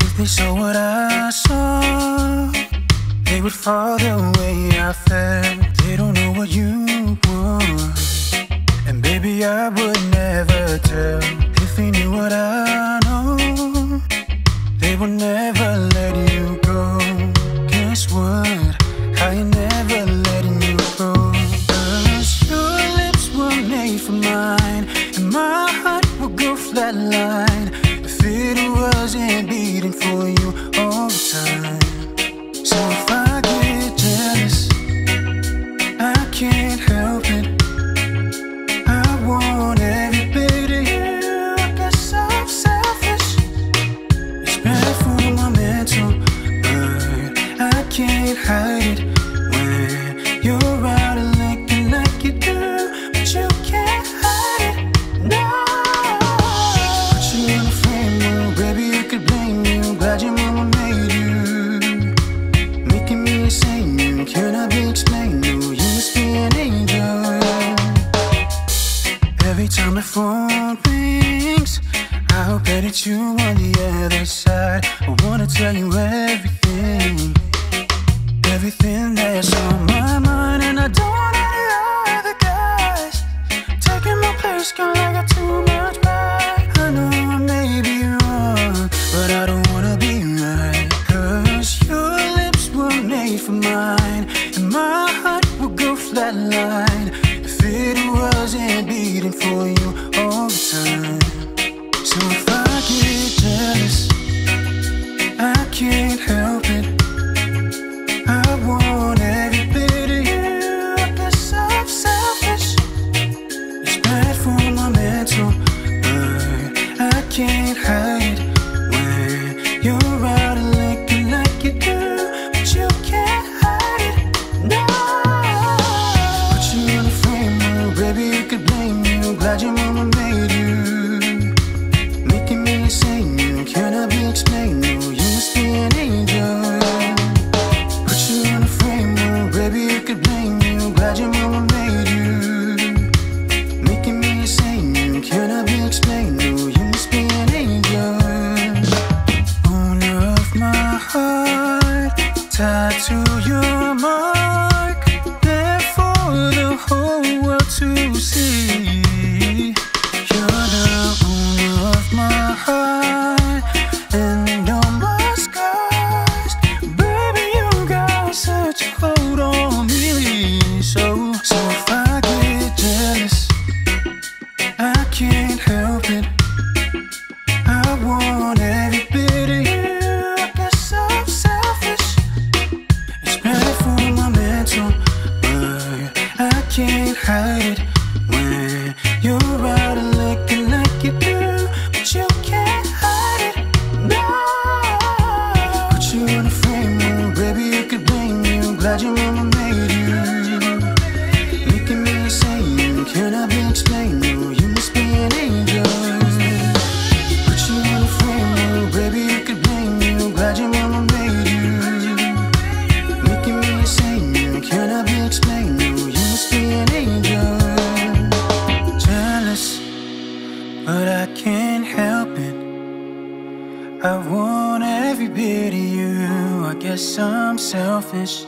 If they saw what I saw, they would fall the way I felt. They don't know what you want, never you go. Guess what? I never letting you go. Cause your lips were made for mine, and my heart go flatline if it wasn't beating for you can't hide when you're out and looking like you do, but you can't hide it. No, put you in a frame, oh baby, you could blame you. Glad your mama made you, making me insane. You cannot be explained. You must be an angel. Every time the phone rings, I hope that it's you on the other side. I wanna tell you everything, everything that's on my mind, and I don't want any other guys taking my place. Girl, I got too much pride. I know I may be wrong, but I don't wanna be right. Cause your lips were made for mine, and my heart will go flatline if it wasn't beating for you all the time. So see. You're out like you do, but you can't hide it. No, you in a frame, oh baby, you could blame you. Glad your mama but I can't help it. I want every bit of you. I guess I'm selfish.